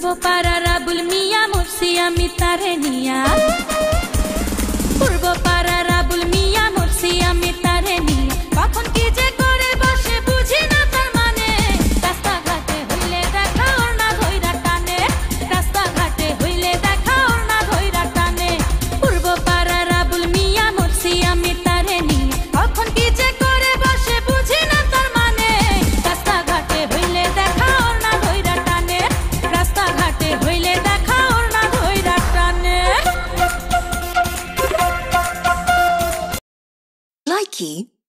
Purbo para Rabul Mia Mursia Mitarenia Lucky